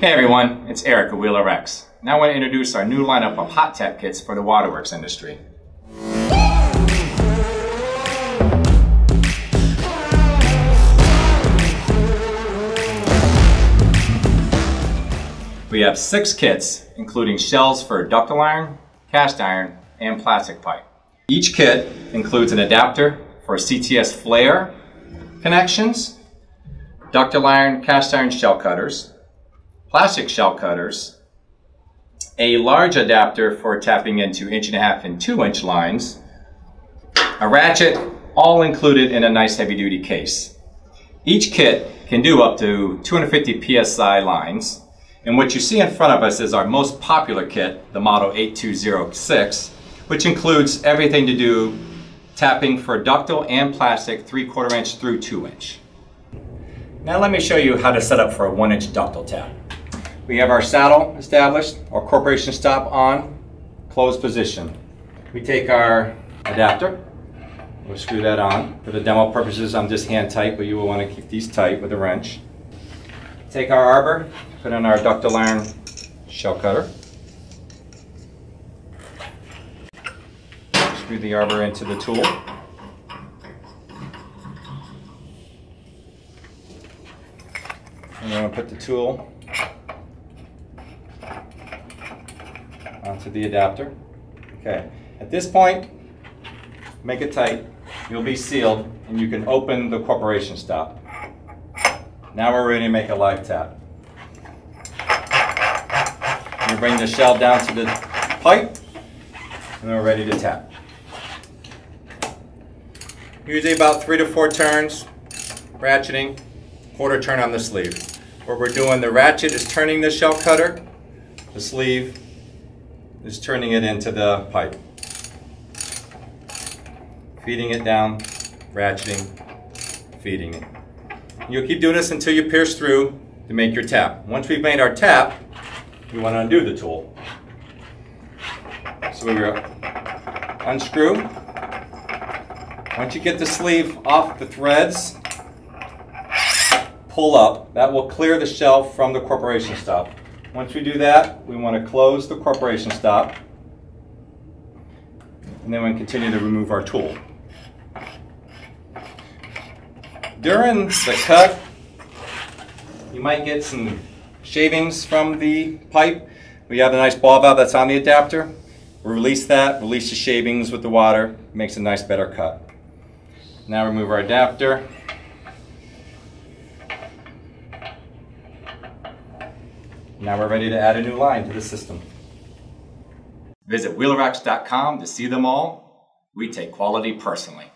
Hey everyone, it's Eric of Wheeler Rex. Now I want to introduce our new lineup of hot tap kits for the waterworks industry. We have six kits, including shells for ductile iron, cast iron, and plastic pipe. Each kit includes an adapter for CTS flare connections, ductile iron, cast iron shell cutters, plastic shell cutters, a large adapter for tapping into inch and a half and two inch lines, a ratchet, all included in a nice heavy duty case. Each kit can do up to 250 PSI lines, and what you see in front of us is our most popular kit, the Model 8206, which includes everything to do tapping for ductile and plastic 3 quarter inch through 2 inch. Now let me show you how to set up for a 1 inch ductile tap. We have our saddle established, our corporation stop on, closed position. We take our adapter, we'll screw that on. For the demo purposes, I'm just hand tight, but you will want to keep these tight with a wrench. Take our arbor, put in our ductile iron shell cutter. Screw the arbor into the tool. And then we'll put the tool Uh, onto the adapter. Okay, at this point, make it tight. You'll be sealed and you can open the corporation stop. Now we're ready to make a live tap. You bring the shell down to the pipe and we're ready to tap. Usually about three to four turns, ratcheting, quarter turn on the sleeve. What we're doing, the ratchet is turning the shell cutter, the sleeve is turning it into the pipe. Feeding it down, ratcheting, feeding it. You'll keep doing this until you pierce through to make your tap. Once we've made our tap, we want to undo the tool. So we unscrew. Once you get the sleeve off the threads, pull up. That will clear the shell from the corporation stop. Once we do that, we want to close the corporation stop. And then we continue to remove our tool. During the cut, you might get some shavings from the pipe. We have a nice ball valve that's on the adapter. We release that, release the shavings with the water, makes a nice better cut. Now remove our adapter. Now we're ready to add a new line to the system. Visit wheelerrex.com to see them all. We take quality personally.